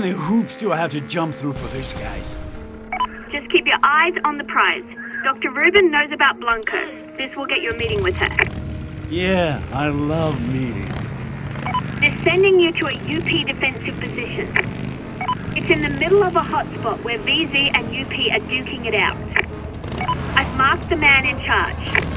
many hoops do I have to jump through for this, guys? Just keep your eyes on the prize. Dr. Rubin knows about Blanco. This will get you a meeting with her. Yeah, I love meetings. They're sending you to a UP defensive position. It's in the middle of a hotspot where VZ and UP are duking it out. I've marked the man in charge.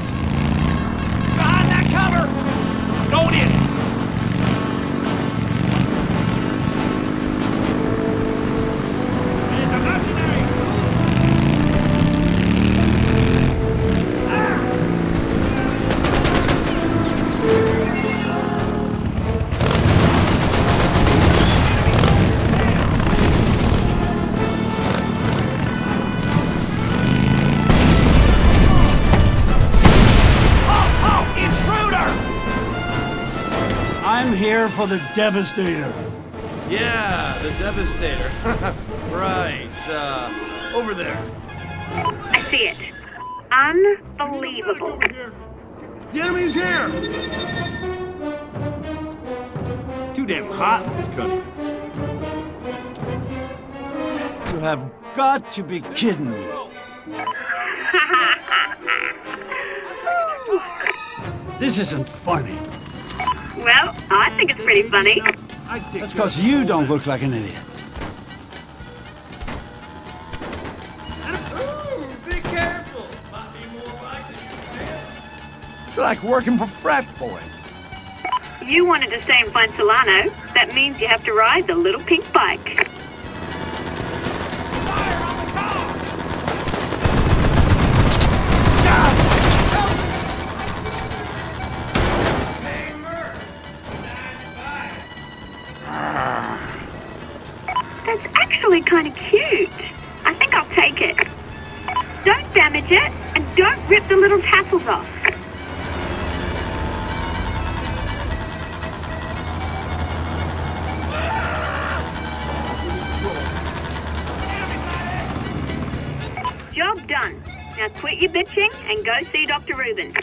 I'm here for the Devastator. Yeah, the Devastator. right, uh, over there. I see it. Unbelievable. The enemy's here! Too damn hot in this country. You have got to be kidding me. This isn't funny. Well, I think it's pretty funny. That's because you don't look like an idiot. Be careful. Might be more likely you fail. It's like working for frat boys. You wanted to stay find Solano. That means you have to ride the little pink bike. That's actually kind of cute. I think I'll take it. Don't damage it, and don't rip the little tassels off. Job done. Now quit your bitching and go see Dr. Rubin.